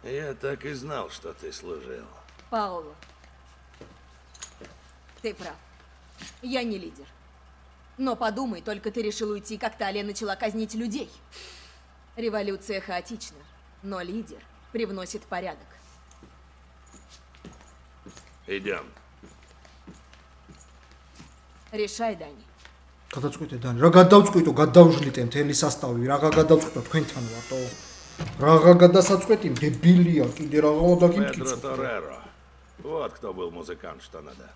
Я так и знал, что ты служил. Пауло, ты прав. Я не лидер. Но подумай, только ты решил уйти, как Талия начала казнить людей. Революция хаотична, но лидер привносит порядок. Идем. Решай, Дани. გადაწყვეტე დანი რა გადავწყვიტო გადავჟლიტე მთელი სასტავი რა გადავწყვიტო თქვენთან ვარტო რაღა გადასაწყვეტი დებილია კიდე რაღა უნდა Педро გიმკიცო Тореро. Вот кто был музыкант, что надо.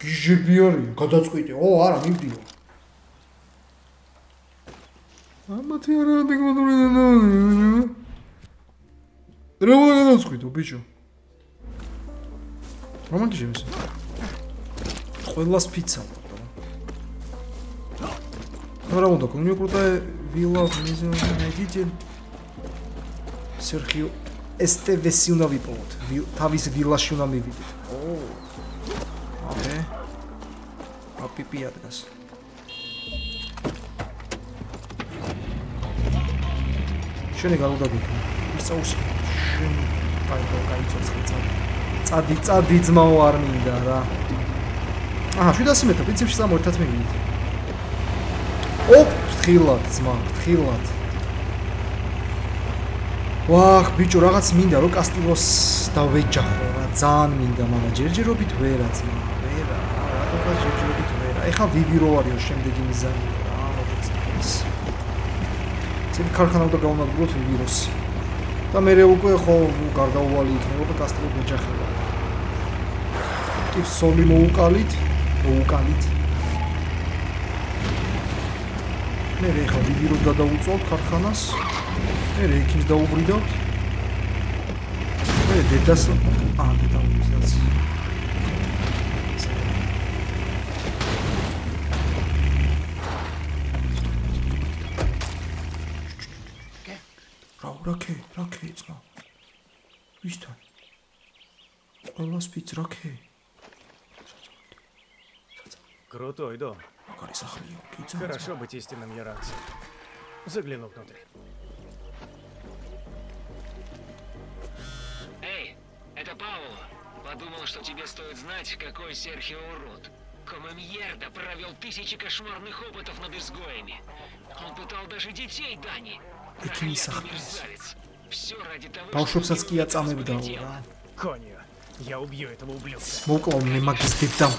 გიჟები არის გადაწყვიტე ო არა მივდიო ამათი არა დეგმოდური რა უნდა გადაწყვიტო ბიჭო რომანტი შემის ყველას ფიცა რა უნდა კონიო პროტა ვილა მიზო ნაიდიჯე სერხიო ესტევესი უნდა ვიპოვოთ თავის ვილაში უნდა მივიდეთ აბე აპიპი ადგას შენი გალოდადი ისაუს შენ პაიო გაიწოცხლე წადი. წადი წადი ძმაო არ მინდა რა. აჰა 700 მეტრი სამ ერთად მივიდით ოპ ფრთხილად ძმა ფრთხილად. ვახ ბიჭო რაღაც მინდა რომ კასტილოს დავეჯახო რა ძალიან მინდა მაგრამ ჯერჯერობით ვერა ძმა ვერა რატომ ჯერჯერობით ვერა. ეხა ვივირო არისო შემდეგი მიზანი რა როგორც თქვის ცები ქარხანა უნდა გავუნადგუროთ ვიროს და მე უკვე ხო გარდაუვალი იქნება კასტილო გეჯახება. კი სოლი მოუკალით მოუკალით. მე რეხა ვიროს გადაუწევთ ქარხანას? მე რეიქიმს დაუბრიდავთ? მე დედას აა Rocky, Rocky, it's gone. He's done. I lost Pete's Rocky. Крутой дом. Хорошо быть истинным яранцем. Загляну внутрь. Эй, это Пауло. Подумал, что тебе стоит знать, какой Серхио урод. Комамьерда провел тысячи кошмарных опытов над изгоями. Он пытал даже детей Дани. Какие сохранились. Паушупсацкий от самой вдал. Конью, я убью этого ублюдка. Мукла, он не маг там.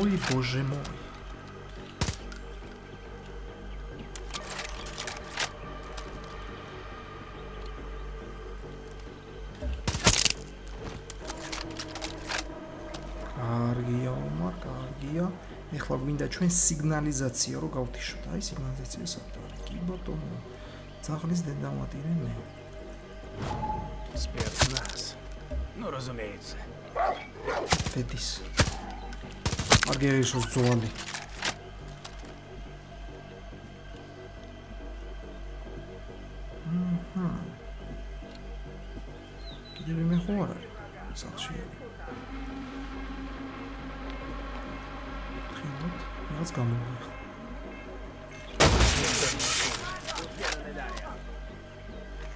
Ой, боже мой. კარგია, ომარ, კარგია. ეხლა გვინდა ჩვენ სიგნალიზაცია რო გავთიშოთ. აი სიგნალიზაცია საერთოდ. კი ბატონო. ძაღლის დედამატირე მე. Спецназ. Ну, разумеется. Фетис. კარგი არის ის ძოვალი. აჰა. კიდევ მე ხო არ არის? სახში. ხინოთ, Let's go.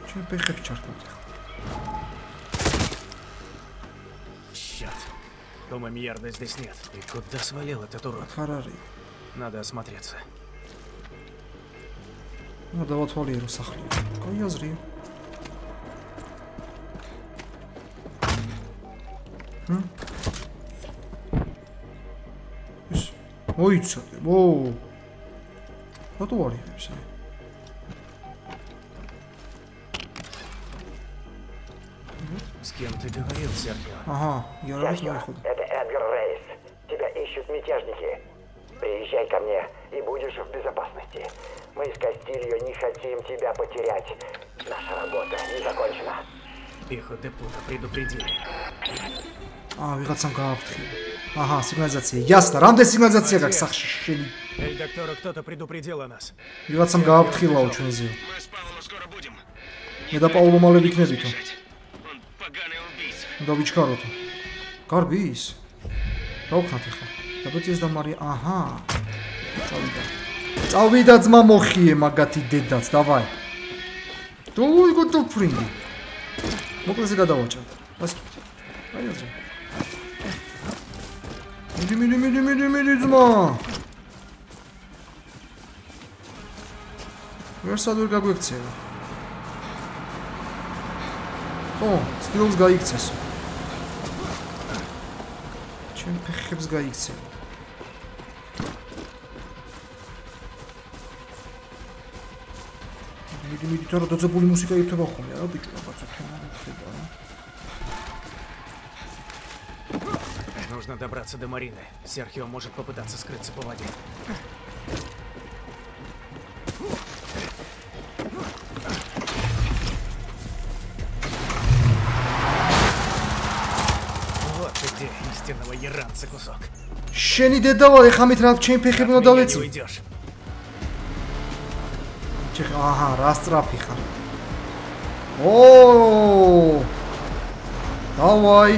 Чего я поехал черт на Черт. Дома Мьерда здесь нет. И куда свалил этот урод? Фарари. Надо осмотреться. Ну Надо вот Валеру сахли. Кое зри. Хм? Oi sa te, vau. No se. С кем ты говорил, Сергей? Ага, я раз Это Эдгар Рейс. Тебя ищут мятежники. Приезжай ко мне, и будешь в безопасности. Мы из Кастильо не хотим тебя потерять. Наша работа не закончена. Их депута предупредили. А, вероятно, гавтхи. აჰა, სიგნალიზაცია. ясно, რამდენი სიგნალიზაცია გაქვს სახში შენი? Эль доктора кто-то предупредил о нас. ვიღაცამ გააფრთხილაო ჩვენზე. მე და პაულო მალე ვიქნებითო. და ვიჩქაროთო. გარბი ის? რა ვქნათ ახლა? დაბეჭეს და მარი, აჰა. წავიდა. წავიდა ძმა მოხიე მაგათი დედაც, დავაი. დოი გოტო ფრინგი. მოკლეზე გადავაჭად. ასე. აი ასე. მიდი მიდი მიდი მიდი მიდი ძმა. ვერ გაგვექცევა. ო, სტილს გაიქცეს. ჩვენ ფეხებს გაიქცევა. მიდი მიდი თორე დაძაბული მუსიკა ირთვება ხოლმე, რა ბიჭო, რაღაცა თემა Нужно добраться до Марины. Серхио может попытаться скрыться по воде. Вот ты где, истинного иранца кусок. შენი დედა ვარ, ეხლა მით რა ჩემ ფეხები უნდა От меня не დავეცი? уйдешь. ჩეხ, აჰა, რა სტრაფი ხარ. ო! დავაი.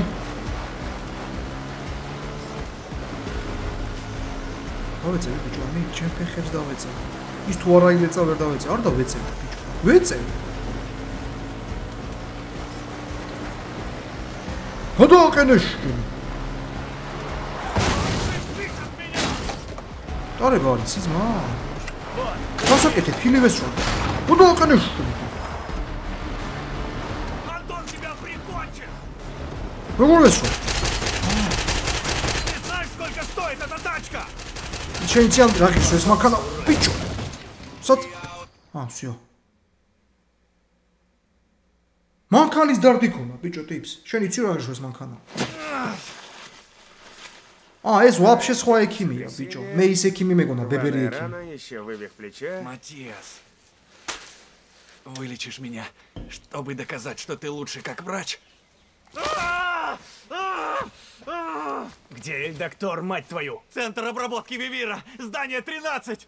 დავეწევი ბიჭო, მე ჩემ ფეხებს დავეწევი. ის თუ არა ილეცა ვერ დავეწევი, არ დავეწევი ბიჭო. ვეწევი. გადააყენეში. ტარება არის სიზმა. გასაკეთე ფილივეს შენ. გადააყენეში. როგორ ესო? შენ იციან რა გიშო ეს მანქანა ბიჭო. სად? აა, всё. მანქანის დარდი ქონა, ბიჭო, ტიპს. შენ იცი რა გიშო ეს მანქანა? აა, ეს вообще სხვა ექიმია, ბიჭო. მე ის ექიმი მეგონა, ბებერი ექიმი. Рано еще вывих плеча. Матиас, вылечишь меня, чтобы доказать, что ты лучше как врач? Где Эль доктор, мать твою? Центр обработки Вивира, здание 13!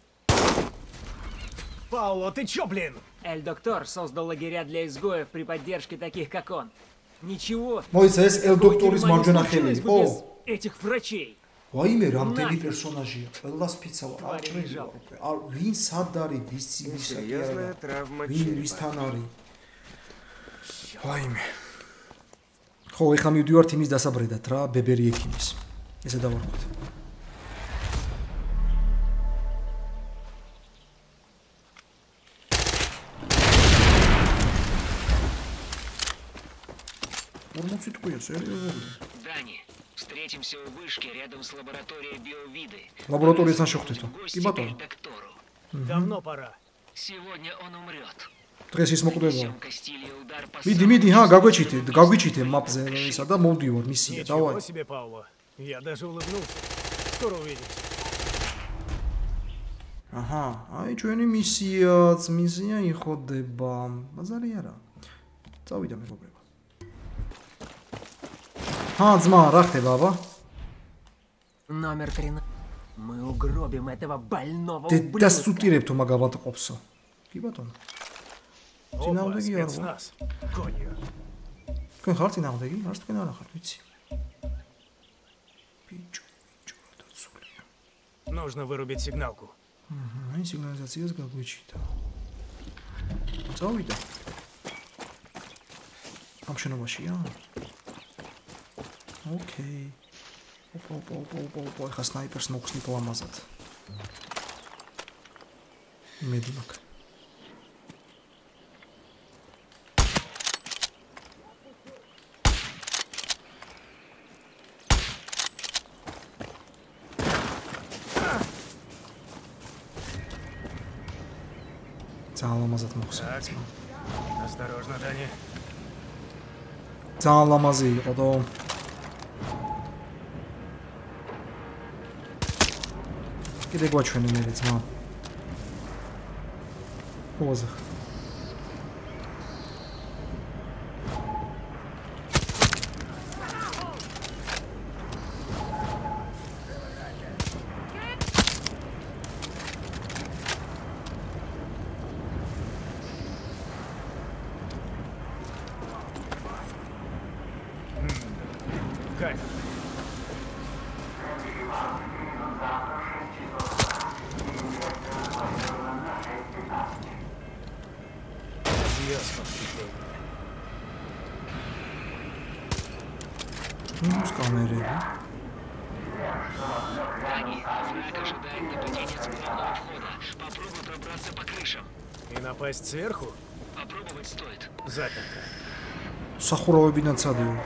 Пауло, ты чё, блин? Эль Доктор создал лагеря для изгоев при поддержке таких, как он. Ничего. მოიცა ეს ელ დოქტორის Германии მარჯვენა случилось ხელი бы იყო? без этих врачей. ვაიმე რამდენი ნახე. პერსონაჟია, ყველას ფიცავა, არ Твари ჭრილი жалко. უკვე. არ ვინ სად არის, ვის ვის Серьезная травма ვინ черепа. ვისთან არის? ვაიმე. ხო, ეხლა მივდივართ იმის დასაბრედად რა, ბებერი ექიმის. ესე დავარქვით. Дани, встретимся у вышки рядом с лабораторией биовиды. Лаборатория Саншухты-то. И батон. Давно пора. Сегодня он умрет. დღეს ის მოკვდება. მიდი, მიდი, ჰა, გაგვეჩიტე, გაგვიჩიტე მაპზე ისა და მოვდივარ მისია, Ничего давай. себе, Паула. Я даже улыбнулся. Скоро увидимся. აჰა, აი ჩვენი მისიაც, მისია იხოდება. ბაზარი არა. წავიდა მეგობრებო. ჰა, ძმა, რა ხდება, აბა? Номер 13. Мы угробим этого больного და ублюдка. სუტირებთო მაგავატყობსო. კი ბატონო. Опа, წინააღმდეგი არ ვარ. спецназ. Конью. თქვენ ხართ წინააღმდეგი? არც თქვენ არ ხართ, ვიცი. ბიჭო, ბიჭო, დაცულია. Нужно вырубить сигналку. აჰა, აი სიგნალიზაციას გაგვიჩიტა. წავიდა. ამ შენობაშია? ოკეი. ოპა, ოპა, ოპა, ოპა, ოპა, ხა სნაიპერს მოხსნით ლამაზად. იმედი მაქვს. ძალიან ლამაზად მოხსნა. Осторожно, Дани. ძალიან ლამაზი იყო და კიდე გვაჩვენე მე ძმა. პოზა.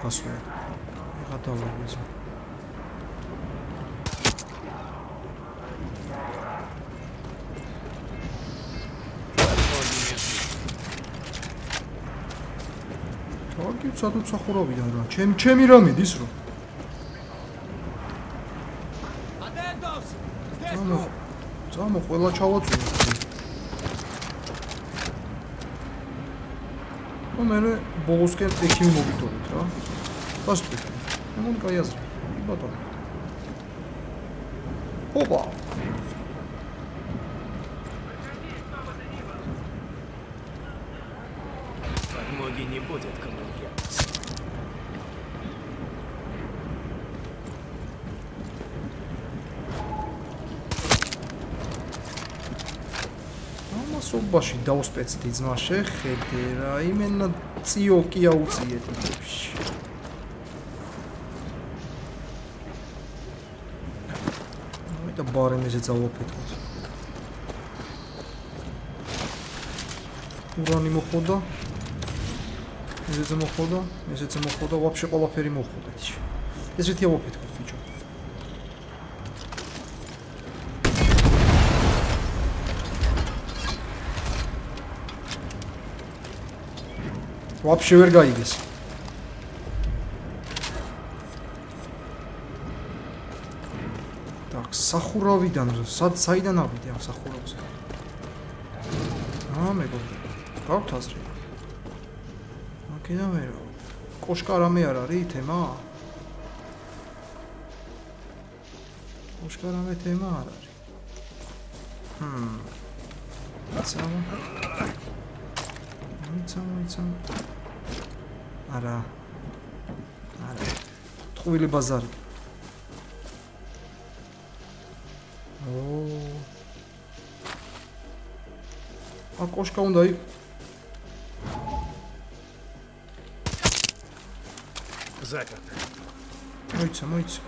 გასვლა. გადავაგეზე. კარგი, წადო სახურავიდან რა. ჩემ ჩემი რა მიდის რო? წამო. წამო, ყველა Номер е Болоска екими мобитови трябва. Това ще питам. Не мога да кажа язра. И батон. Опа! ამასობაში დაუსპეცდი ძმა შეხედე რა. იმენა ციოკი აუციეთ იმებში. აი და ბარემეზე წავაფეთქოთ. ურანი მოხოდა. ესეც მოხოდა, ესეც მოხოდა, ვაფშე ყველაფერი მოხოდა თი. ესეთი ავაფეთქოთ ბიჭო. ვაფშე ვერ გაიგეს. так, სახურავიდან, სად საიდან ავიდე ამ სახურავზე? აა მეგობრებო, გაქვთ აზრი? აკედა მე რა. კოშკა რამე არ არის თემა? კოშკა რამე თემა არ არის. ჰმ. ცამა. ცამა, ცამა. არა. არა. ტყუილი ბაზარი. ოო. ა კოშკა უნდა იქ გზაკად. მოიცა, მოიცა.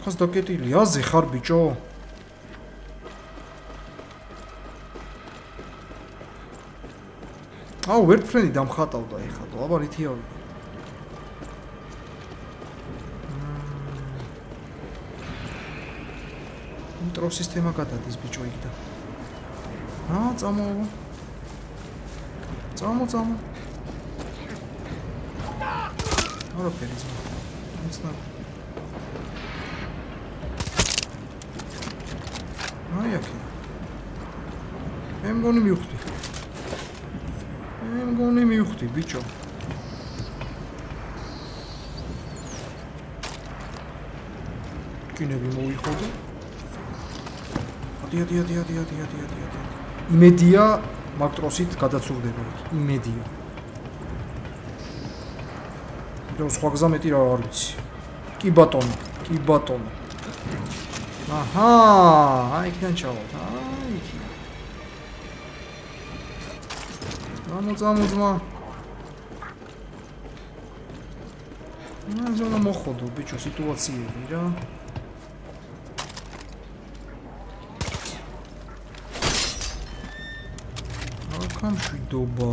ხას დაკეტილი აზე ხარ ბიჭო? აუ, ვერტფრენი დამხატავდა ეხლა, აბა რითი ავი. ინტრო სისტემა გადადის ბიჭო იქ და. აა, წამო. წამო, წამო. არა, ფერიზ. მიცნა. აი აქ. მე მგონი მივხვდი. მგონი მივხვდი, ბიჭო. კინები მოიხოდე. ადი ადი ადი ადი ადი ადი ადი ადი. იმედია მაკტროსით გადაცურდება იმედია. და სხვა გზა მეტი რა არ ვიცი. კი ბატონო, კი ბატონო. აჰა, აი ჩავალთ. მოწვა მოწვა ნამდვილად მოხოდო ბიჭო სიტუაციები რა. აქამ შვიდობა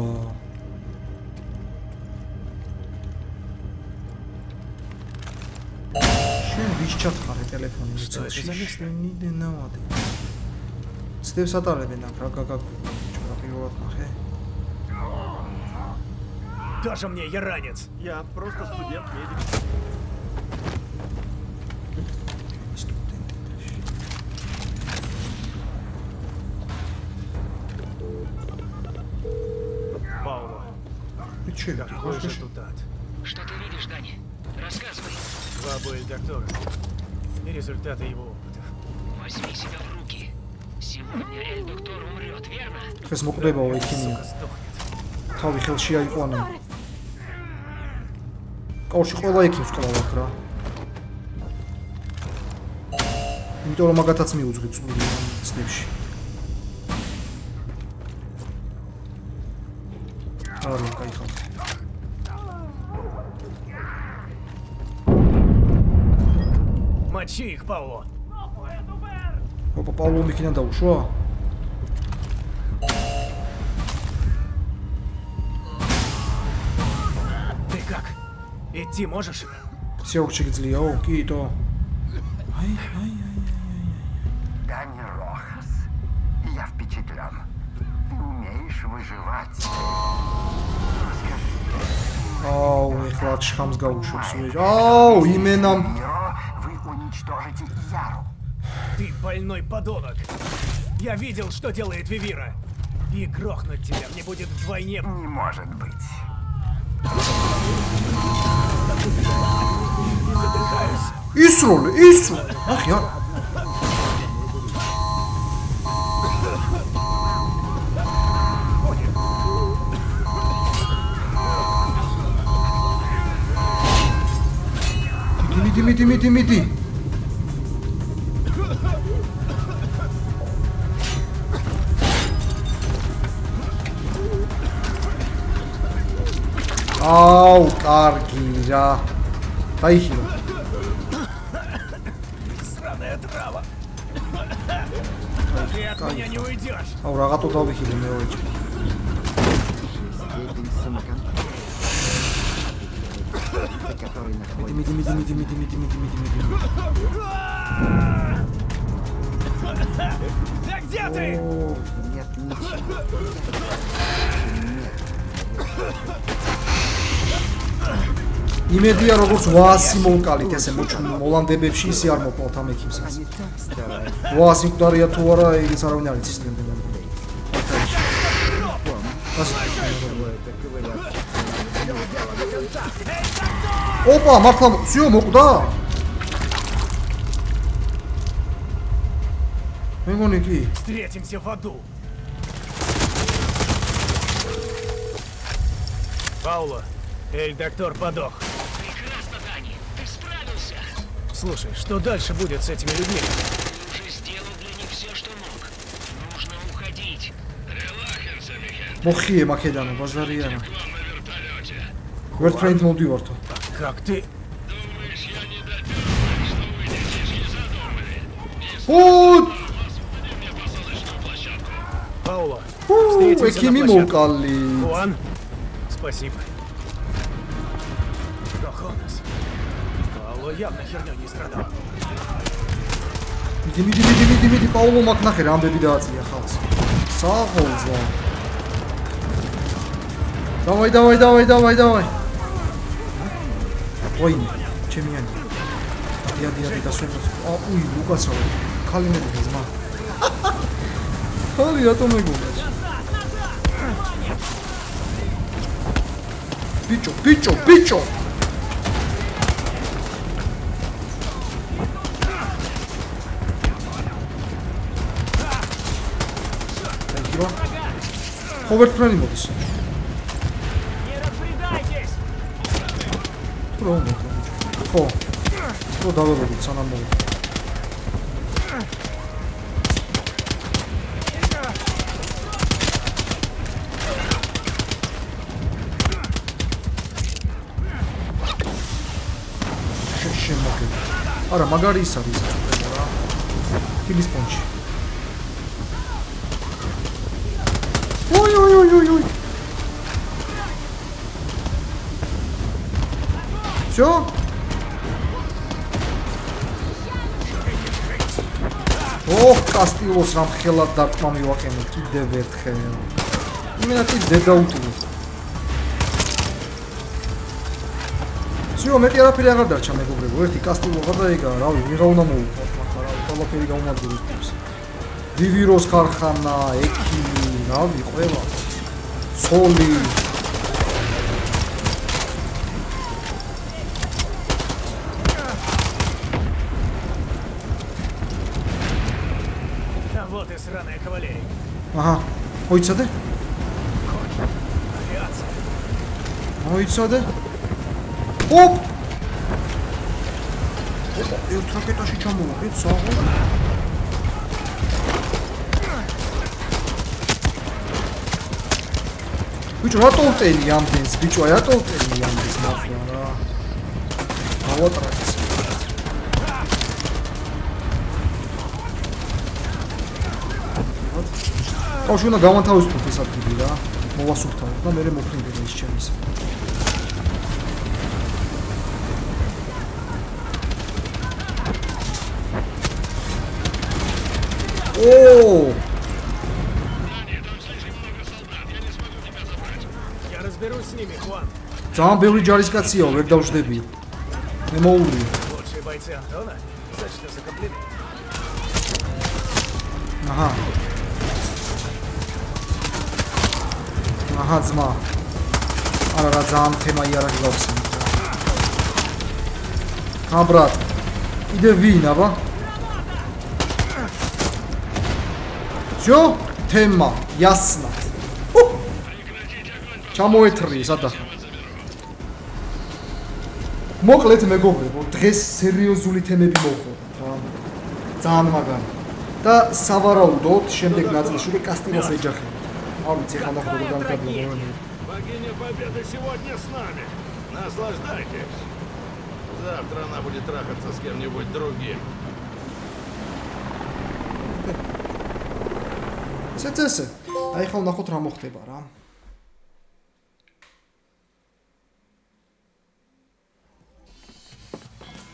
შენ ვიშჩათ ხარ ტელეფონის წესში შენი დენავადი ცდებს ატარებენ აქ რა გაგაგვიჭო რა პირველად ნახე. Даже мне, я ранец? Я просто студент-медик. Пауло. Ты че, да, какой же? Что ты видишь, Дани? Рассказывай. Два боя доктора. И результаты его опытов. Возьми себя в руки. Сегодня Эль Доктор умрет, верно? Фейсбук Рэйбл, Сука, сдохнет. Tabii ki şey ayıp კავშირი ყველა იქიმს კლავ რა. იმიტომ რომ მაგათაც მიუძღვი წული წნებში. არა, кайხავ. Мочи их, Пауло! Опа, Пауло, Микиня, да ушел. Идти можешь? Севчик зле, окей, то. Ай, ай, Дани Рохас, я впечатлен. Ты умеешь выживать. Оу, их латшхам с гаушем суешь. Оу, именно. Вы уничтожите Яру. Ты больной подонок. Я видел, что делает Вивира. И грохнуть тебя мне будет вдвойне... Не может быть. Isso, isso! Ah, arre, arre. Miti, miti, miti, miti. Au, Tarkin, já. Tá aí, Hila. Не. А врага тут выхилим не очень. Идем, идем, идем, где ты? იმედია როგორც ვასი მოვკალით ესე მოჩ მოლანდებებში ისე არ მოკლათ ამ ექიმსაც. Они так стараются. ვასი მკვდარია თუ არა, იგიც არავინ არ იცის ნამდვილად. ოპა, მართლა სიო მოკვდა? მე მგონი კი. Встретимся в аду. Пауло, Эль-Доктор подох. Слушай, что дальше будет с этими людьми? Ты уже сделал для них все, что мог. Нужно уходить. Релахенса, Михен. Мохие, Македаны, базар Как ты... Думаешь, я не допёрнусь, что? Ууу! Паула, встретимся спасибо. явно хернёй не страдал. მიდი მიდი მიდი მიდი მიდი პაულო მაგ ნახე რა ამბები დააწია ხალხს საღოლზო დავაი დავაი დავაი დავაი დავაი ოი ჩემიანი დია დია დია დასვენო ა უი ლუკას რა ხალი მე ძმა ხალი რატომ მეგონა ბიჭო ბიჭო ბიჭო ოვერფრენი მოდის. რა უნდა? ხო. ხო დავებოდით სანამ მოვა. შემოგე. არა, მაგარი ის არის ეს რა. ფილის პონჩი. კილოს რამ ხელად დარტყმა მივაყენე კიდევ ერთხელ. იმენათი დედაუტული. ძიო მეტი არაფერი აღარ დარჩა მეგობრებო, ერთი კასტილო გადაიგა, რავი, ვიღა უნდა მოუყოთ მაგრამ რავი, ყველაფერი გამომადგურებს. დივიროს ქარხანა, ექიმი, რავი, ყველა. ცოლი მოიცადე? მოიცადე? ოპ! ერთ რაკეტაში ჩამოვა, ეს საღო. ბიჭო, რატო ვტენი ამდენს? ბიჭო, რატო ვტენი ამდენს მართლა რა? გავატრა კავშირი უნდა გამათავისუფლოთ ეს ადგილი რა. მოვასუფთავოთ და მე მოფრინდება ის ჩემს. Ооо! Я разберусь с ними, Хуан. ძალიან ბევრი ჯარისკაციო, ვერ დავждები. მე მოუვლი. ლოცე ბაიცი ანტონა? აჰა, ძმა. არა რა ძალიან თემა იარაღი გავხსენე. ა ბრატ. კიდე ვინ, აბა? всё, თემა, ясно. ჩამოეთრი სადახა. მოკლედ მეგობრებო, დღეს სერიოზული თემები მოვხოთ რა. ძალიან მაგარი. და სავარაუდოდ შემდეგ ნაწილში უკვე კასტილოს ეჯახება. Он тихо нахуй Богиня Победы сегодня с нами. Наслаждайтесь. Завтра она будет трахаться с кем-нибудь другим. سيتسد هاي خلنا خطرة مختبرة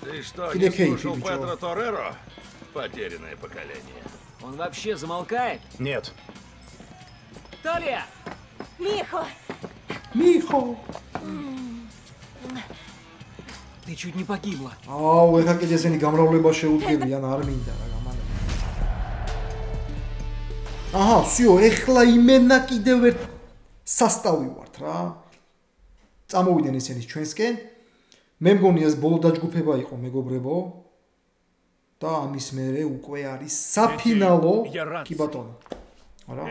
Ты что, не слушал Петро Тореро? Потерянное поколение. Он вообще замолкает? Нет. Талия! Михо! მიხო. Ты чуть не погибла. აუ, ეხა კიდე ესენი გამრავლება შეუდგებიან, არ მინდა რა გამანა. აჰა, всё, ეხლა იმენა კიდევ ერთ სასტავი ვართ რა. წამოვიდნენ ესენი ჩვენსკენ. მე მგონი ეს ბოლო დაჯგუფება იყო, მეგობრებო. და ამის მერე უკვე არის საფინალო Я рад. კი ბატონო. არა?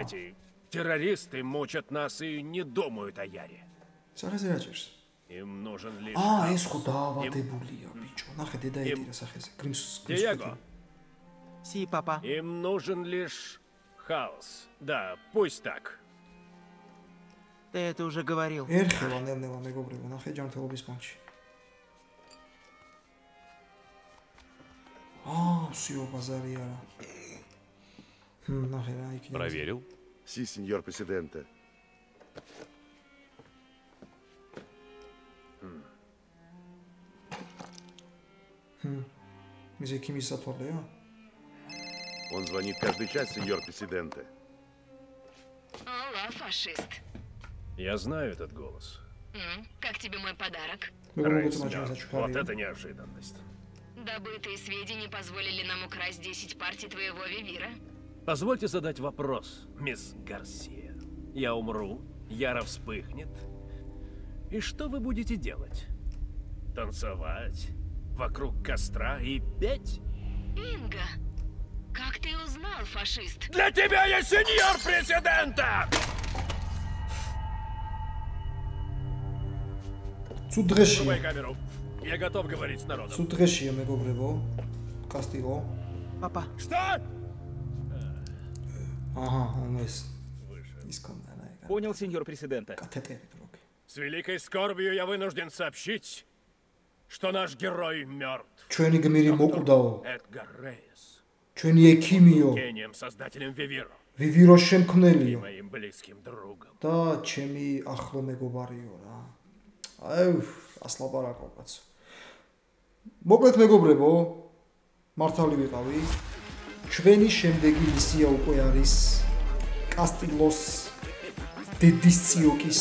Террористы мучат нас и не думают о Яре. Să rezeacești. Им нужен лишь... А, эску дава ты булия, бичо. Нахе ты дай тира сахезе. Кримс... Диего. Си, папа. Им нужен лишь хаос. Да, пусть так. Ты это уже говорил. Эрхила, не, не, не говорил. Ну, Нахе джам ты лобис панчи. А, все, базар яра. Хм, а, Проверил? Си, сеньор президента. Хм. С якимись затворами. Он звонит каждый час, сеньор президента. Алла, фашист. Я знаю этот голос. Как тебе мой подарок? Рейнсмёрт. Вот это неожиданность. Добытые сведения позволили нам украсть 10 партий твоего Вивира. Позвольте задать вопрос, мисс Гарсия. Я умру, яро вспыхнет. И что вы будете делать? Танцевать? Вокруг костра и петь? Инга, как ты узнал, фашист? Для тебя я сеньор президента! Сутрещи. Я готов говорить с народом. Сутрещи, я мы говорю. Кастило. Папа. Что? აჰა ანუ ეს ის კონდა რა ეგ Понял, сеньор президента. კათეტერი ბლოკი С великой скорбью я вынужден сообщить, что наш герой мертв. ჩვენი გმირი მოკვდაო Эдгар Рейс. ჩვენი ექიმიო Гением, создателем Вивиро. ვივიროს И შემქმნელიო моим близким другом. და ჩემი ახლო მეგობარიო რა აი ასლაპარაკო კაცო მოკლედ მეგობრებო მართალი ვიყავი ჩვენი შემდეგი მისია უკვე არის კასტილოს დედის ციოკის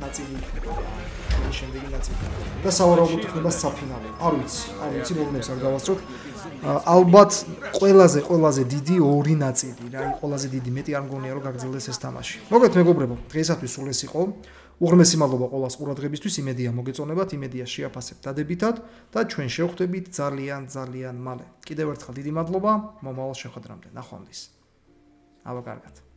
ნაწილი. ჩვენი შემდეგი ნაწილი. და სავარაუდოდ ხდება საფინალო. არ ვიცი არ ვიცი მომნებს არ გავასწროთ. ალბათ ყველაზე ყველაზე დიდი ორი ნაწილი. რა ყველაზე დიდი მეტი არ მგონია რომ გაგრძელდეს ეს თამაში. მოკლედ მეგობრებო დღეისათვის სულ ეს იყო უღრმესი მადლობა ყოველას ყურადღებისთვის. იმედია მოგეწონებათ იმედია შეაფასებთ დადებითად და ჩვენ შევხვდებით ძალიან ძალიან მალე. კიდევ ერთხელ დიდი მადლობა. მომავალ შეხვედრამდე ნახვამდის აბა კარგად